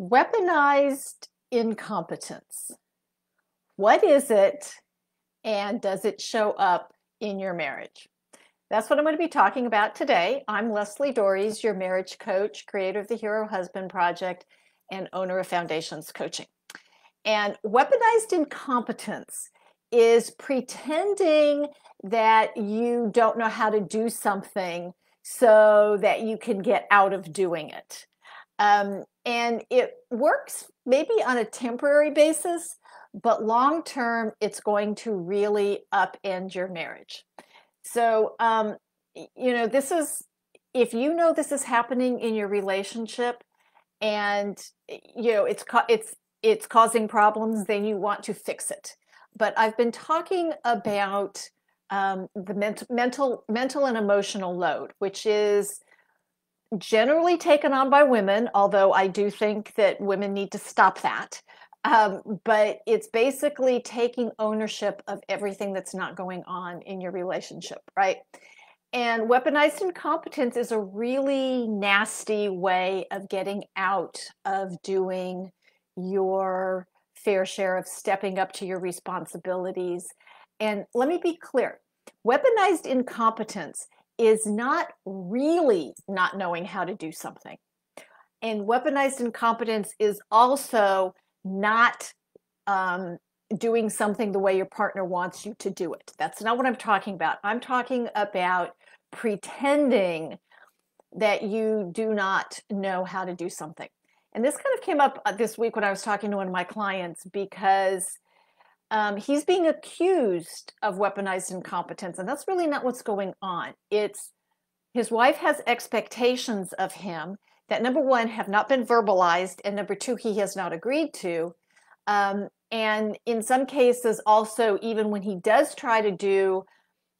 Weaponized incompetence. What is it and does it show up in your marriage? That's what I'm going to be talking about today. I'm Lesli Doares, your marriage coach, creator of the Hero Husband Project, and owner of Foundations Coaching. And weaponized incompetence is pretending that you don't know how to do something so that you can get out of doing it. Um, and it works maybe on a temporary basis, but long term, it's going to really upend your marriage. So, um, you know, this is, if you know this is happening in your relationship and, you know, it's, it's, it's causing problems, then you want to fix it. But I've been talking about um, the ment- mental, mental and emotional load, which is generally taken on by women, although I do think that women need to stop that. Um, but it's basically taking ownership of everything that's not going on in your relationship, right? And weaponized incompetence is a really nasty way of getting out of doing your fair share of stepping up to your responsibilities. And let me be clear weaponized incompetence is not really not knowing how to do something. And weaponized incompetence is also not um, doing something the way your partner wants you to do it. That's not what I'm talking about. I'm talking about pretending that you do not know how to do something. And this kind of came up uh, this week when I was talking to one of my clients because um, he's being accused of weaponized incompetence, and that's really not what's going on. It's his wife has expectations of him that number one have not been verbalized, and number two he has not agreed to. Um, and in some cases, also even when he does try to do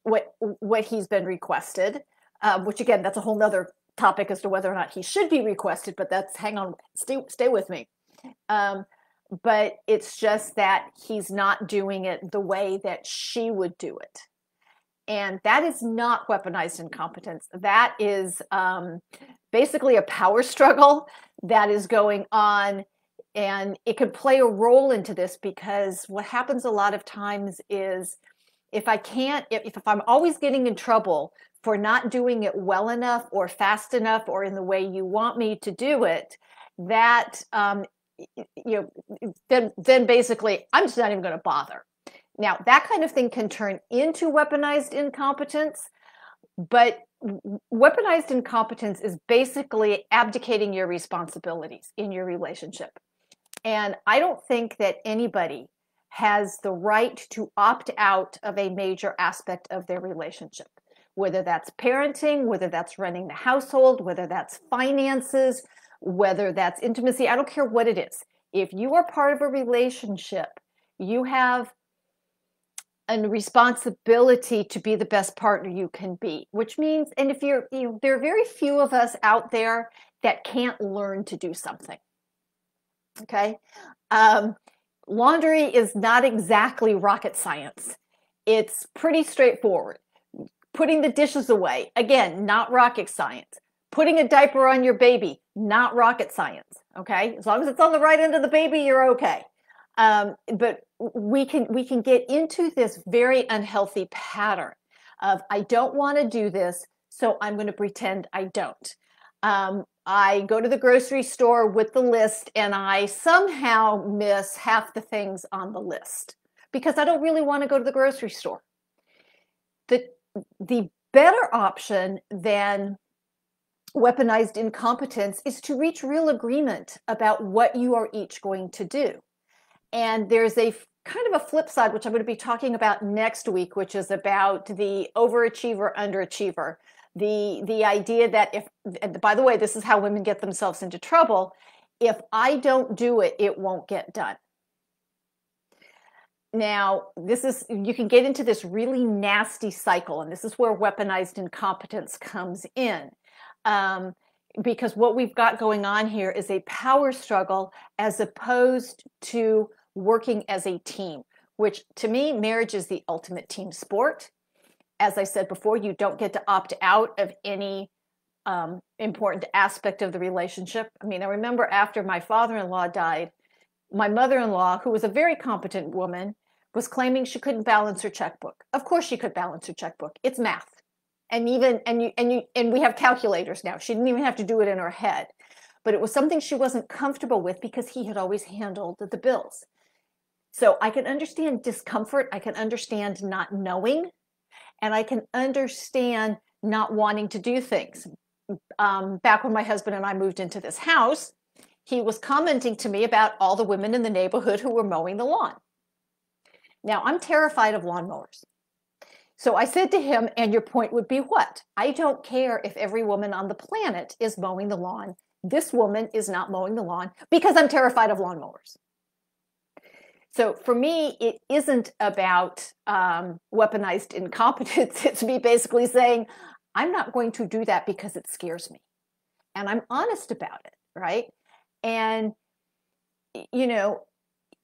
what what he's been requested, uh, which again that's a whole nother topic as to whether or not he should be requested. But that's hang on, stay stay with me. Um, but it's just that he's not doing it the way that she would do it. And that is not weaponized incompetence. That is um, basically a power struggle that is going on. And it could play a role into this because what happens a lot of times is if I can't, if, if I'm always getting in trouble for not doing it well enough or fast enough or in the way you want me to do it, that um, you know, then then basically I'm just not even going to bother. Now that kind of thing can turn into weaponized incompetence, but weaponized incompetence is basically abdicating your responsibilities in your relationship. And I don't think that anybody has the right to opt out of a major aspect of their relationship, whether that's parenting, whether that's running the household, whether that's finances, whether that's intimacy, I don't care what it is. If you are part of a relationship, you have a responsibility to be the best partner you can be, which means, and if you're, you know, there are very few of us out there that can't learn to do something. Okay. Um, laundry is not exactly rocket science, it's pretty straightforward. Putting the dishes away, again, not rocket science. Putting a diaper on your baby, not rocket science. Okay, as long as it's on the right end of the baby, you're okay. Um, but we can we can get into this very unhealthy pattern of I don't want to do this, so I'm going to pretend I don't. Um, I go to the grocery store with the list and I somehow miss half the things on the list because I don't really want to go to the grocery store. The the better option than weaponized incompetence is to reach real agreement about what you are each going to do. And there's a kind of a flip side, which I'm going to be talking about next week, which is about the overachiever, underachiever. The, the idea that if, by the way, this is how women get themselves into trouble. If I don't do it, it won't get done. Now, this is, you can get into this really nasty cycle, and this is where weaponized incompetence comes in um, because what we've got going on here is a power struggle as opposed to working as a team, which to me, marriage is the ultimate team sport. As I said before, you don't get to opt out of any um, important aspect of the relationship. I mean, I remember after my father in law died, my mother in law, who was a very competent woman, was claiming she couldn't balance her checkbook. Of course, she could balance her checkbook. It's math. And even and you and you and we have calculators now. She didn't even have to do it in her head. But it was something she wasn't comfortable with because he had always handled the bills. So I can understand discomfort. I can understand not knowing. And I can understand not wanting to do things. Um, back when my husband and I moved into this house, he was commenting to me about all the women in the neighborhood who were mowing the lawn. Now, I'm terrified of lawnmowers. So I said to him, and your point would be what? I don't care if every woman on the planet is mowing the lawn. This woman is not mowing the lawn because I'm terrified of lawnmowers. So for me, it isn't about um, weaponized incompetence. It's me basically saying, I'm not going to do that because it scares me. And I'm honest about it, right? And, you know,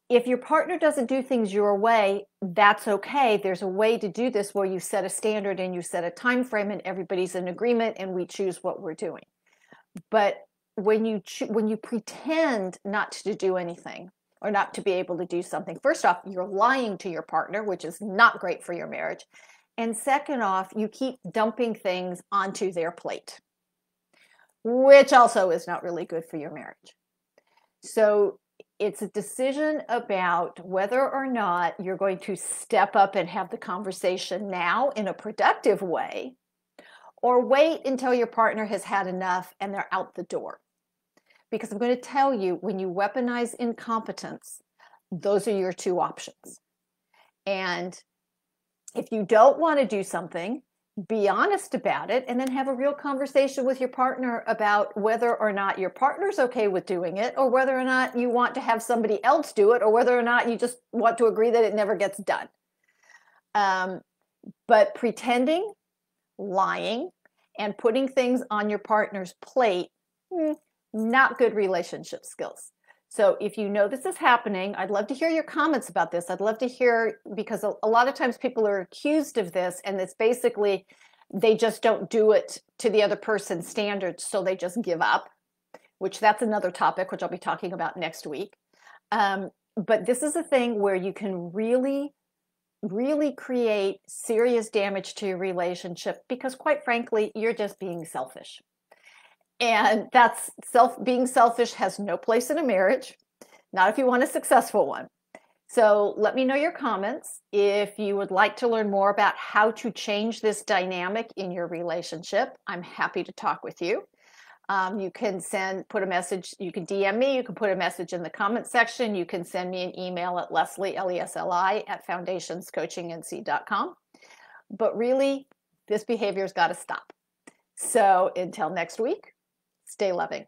if your partner doesn't do things your way, that's okay. There's a way to do this where you set a standard and you set a time frame and everybody's in agreement and we choose what we're doing. But when you cho- when you pretend not to do anything or not to be able to do something, first off, you're lying to your partner, which is not great for your marriage. And second off, you keep dumping things onto their plate, which also is not really good for your marriage. So it's a decision about whether or not you're going to step up and have the conversation now in a productive way or wait until your partner has had enough and they're out the door. Because I'm going to tell you when you weaponize incompetence, those are your two options. And if you don't want to do something, be honest about it and then have a real conversation with your partner about whether or not your partner's okay with doing it or whether or not you want to have somebody else do it or whether or not you just want to agree that it never gets done. Um, but pretending lying and putting things on your partner's plate hmm, not good relationship skills so if you know this is happening, I'd love to hear your comments about this. I'd love to hear because a, a, lot of times people are accused of this and it's basically they just don't do it to the other person's standards, so they just give up, which that's another topic which I'll be talking about next week. Um, but this is a thing where you can really really create serious damage to your relationship because quite frankly you're just being selfish and that's self being selfish has no place in a marriage, not if you want a successful one. So let me know your comments. If you would like to learn more about how to change this dynamic in your relationship, I'm happy to talk with you. Um, you can send, put a message, you can DM me, you can put a message in the comment section, you can send me an email at Lesli, L-E-S-L-I, at foundationscoachingnc.com. But really, this behavior's got to stop. So until next week, Stay loving.